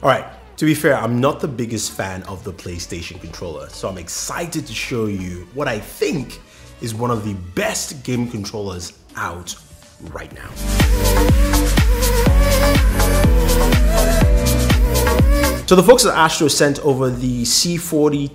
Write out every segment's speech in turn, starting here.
All right, to be fair, I'm not the biggest fan of the PlayStation controller, so I'm excited to show you what I think is one of the best game controllers out right now. So the folks at Astro sent over the C40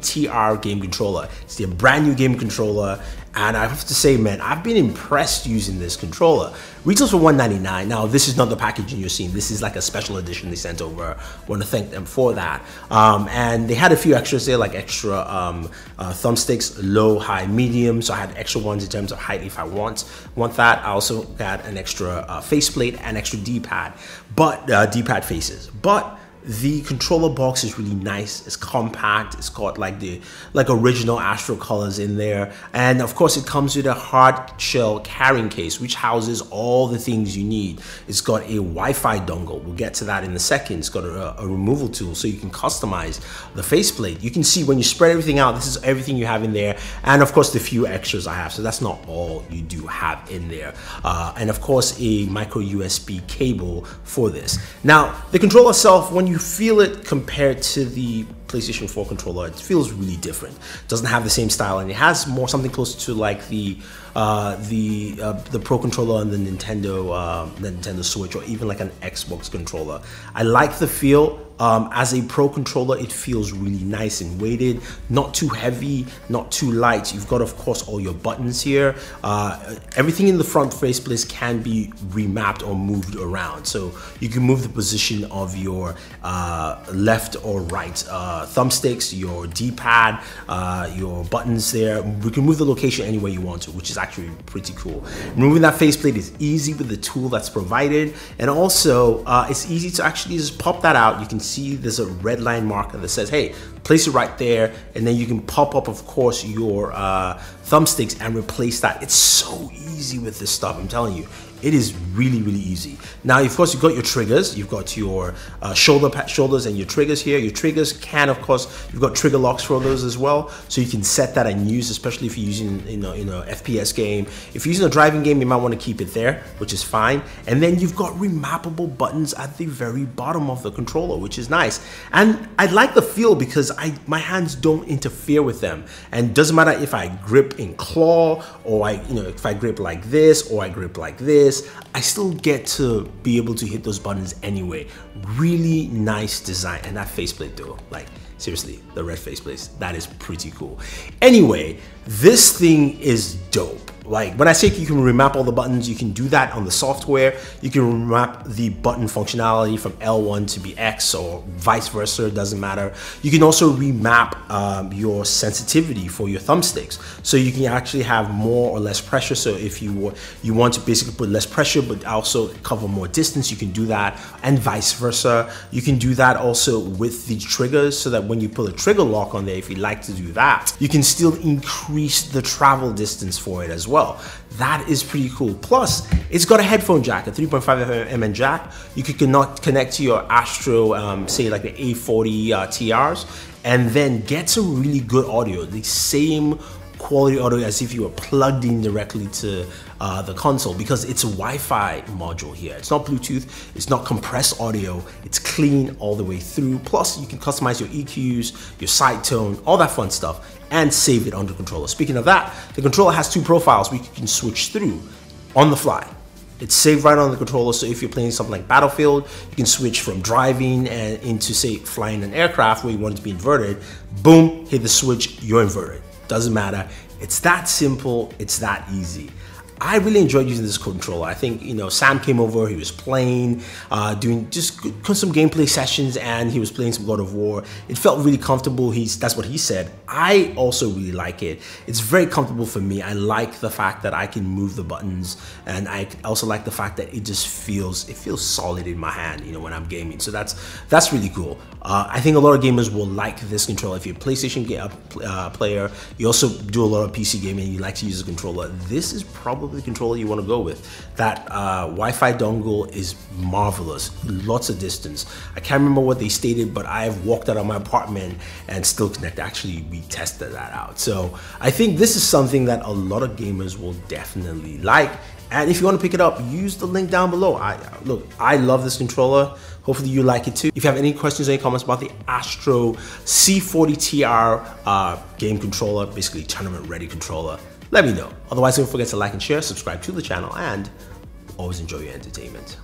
TR game controller. It's their brand new game controller and I have to say, man, I've been impressed using this controller. Retails for 199. Now, this is not the packaging you're seeing. This is like a special edition they sent over. I want to thank them for that. Um, and they had a few extras there, like extra um, uh, thumbsticks, low, high, medium. So I had extra ones in terms of height if I want want that. I also got an extra uh, faceplate and extra D-pad, but uh, D-pad faces. But the controller box is really nice. It's compact. It's got like the like original Astro colors in there. And of course it comes with a hard shell carrying case which houses all the things you need. It's got a Wi-Fi dongle. We'll get to that in a second. It's got a, a removal tool so you can customize the faceplate. You can see when you spread everything out, this is everything you have in there. And of course the few extras I have. So that's not all you do have in there. Uh, and of course a micro USB cable for this. Now the controller itself, when you you feel it compared to the PlayStation 4 controller, it feels really different. It doesn't have the same style, and it has more something close to like the uh, the uh, the Pro controller on the Nintendo uh, the Nintendo Switch, or even like an Xbox controller. I like the feel. Um, as a Pro controller, it feels really nice and weighted, not too heavy, not too light. You've got, of course, all your buttons here. Uh, everything in the front faceplate can be remapped or moved around. So you can move the position of your uh, left or right uh, thumbsticks, your D-pad, uh, your buttons there. We can move the location any way you want to, which is actually pretty cool. Removing that faceplate is easy with the tool that's provided. And also, uh, it's easy to actually just pop that out. You can see there's a red line marker that says, hey, place it right there. And then you can pop up, of course, your uh, thumbsticks and replace that. It's so easy with this stuff, I'm telling you. It is really, really easy. Now, of course, you've got your triggers. You've got your uh, shoulder shoulders and your triggers here. Your triggers can, of course, you've got trigger locks for those as well. So you can set that and use, especially if you're using, you know, you know, FPS game. If you're using a driving game, you might want to keep it there, which is fine. And then you've got remappable buttons at the very bottom of the controller, which is nice. And I like the feel because I my hands don't interfere with them. And doesn't matter if I grip in claw or I, you know, if I grip like this or I grip like this this, I still get to be able to hit those buttons anyway. Really nice design. And that faceplate though, like seriously, the red faceplate, that is pretty cool. Anyway, this thing is dope. Like when I say you can remap all the buttons, you can do that on the software. You can remap the button functionality from L1 to be X or vice versa, it doesn't matter. You can also remap um, your sensitivity for your thumbsticks. So you can actually have more or less pressure. So if you, you want to basically put less pressure, but also cover more distance, you can do that and vice versa. You can do that also with the triggers so that when you put a trigger lock on there, if you like to do that, you can still increase the travel distance for it as well. That is pretty cool. Plus, it's got a headphone jack, a 3.5 mm jack. You could connect to your Astro, um, say like the A40 uh, TRs, and then get some really good audio. The same quality audio as if you were plugged in directly to uh, the console because it's a Wi-Fi module here. It's not Bluetooth, it's not compressed audio, it's clean all the way through. Plus you can customize your EQs, your side tone, all that fun stuff and save it on the controller. Speaking of that, the controller has two profiles we can switch through on the fly. It's saved right on the controller, so if you're playing something like Battlefield, you can switch from driving and into say flying an aircraft where you want it to be inverted. Boom, hit the switch, you're inverted. Doesn't matter. It's that simple, it's that easy. I really enjoyed using this controller. I think, you know, Sam came over, he was playing, uh, doing just some gameplay sessions and he was playing some God of War. It felt really comfortable. He's That's what he said. I also really like it. It's very comfortable for me. I like the fact that I can move the buttons and I also like the fact that it just feels, it feels solid in my hand, you know, when I'm gaming. So that's, that's really cool. Uh, I think a lot of gamers will like this controller. If you're a PlayStation uh, player, you also do a lot of PC gaming, you like to use a controller, this is probably the controller you want to go with. That uh, Wi-Fi dongle is marvelous, lots of distance. I can't remember what they stated, but I've walked out of my apartment and still connect. Actually, we tested that out. So I think this is something that a lot of gamers will definitely like. And if you want to pick it up, use the link down below. I Look, I love this controller. Hopefully you like it too. If you have any questions or any comments about the Astro C40TR uh, game controller, basically tournament ready controller, let me know. Otherwise, don't forget to like and share, subscribe to the channel, and always enjoy your entertainment.